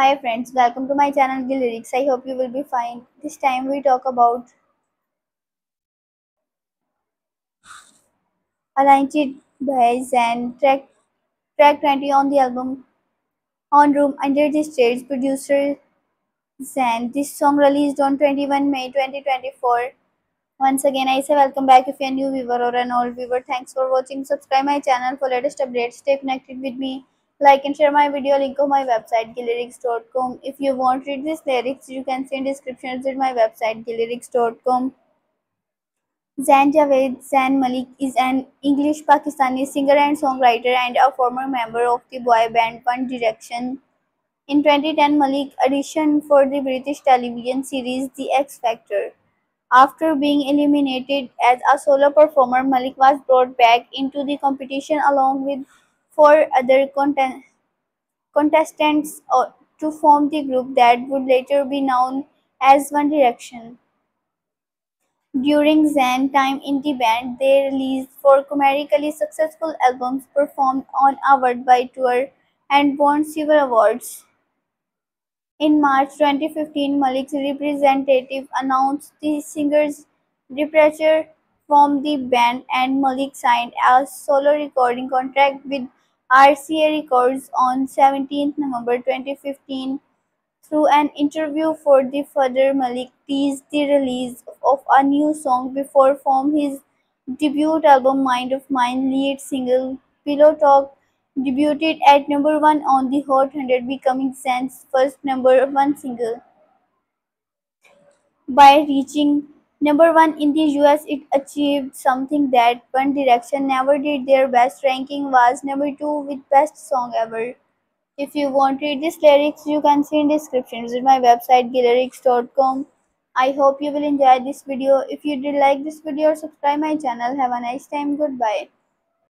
Hi friends, welcome to my channel Gill Lyrics. I hope you will be fine. This time we talk about Alienated by Zayn track track 20 on the album On Room Under the Stairs producer Zayn. This song released on 21 May 2024. Once again I say welcome back if you're a new viewer or an old viewer. Thanks for watching. Subscribe my channel for latest updates. Stay connected with me like and share my video link on my website gilllyrics.com if you want to read these lyrics you can see in description visit my website gilllyrics.com Zain Javadd Zayn Malik is an English Pakistani singer and songwriter and a former member of the boy band One Direction. In 2010, Malik auditioned for the British television series The X Factor. After being eliminated as a solo performer, Malik was brought back into the competition along with four other contestants uh, to form the group that would later be known as One Direction. During Zayn's time in the band, they released four commercially successful albums, performed on a worldwide tour, and won several awards. In March 2015, Malik's representative announced the singer's departure from the band and Malik signed a solo recording contract with RCA Records on 17 November 2015. Through an interview for The Fader, Malik teased the release of a new song before from his debut album Mind of Mine lead single Pillow Talk debuted at number 1 on the Hot 100 becoming Zayn's first number 1 single. By reaching Number one in the US, it achieved something that One Direction never did. Their best ranking was number two with best song ever. If you want to read these lyrics, you can see in description. Visit my website gilllyrics.com. I hope you will enjoy this video. If you did like this video, subscribe my channel. Have a nice time. Goodbye.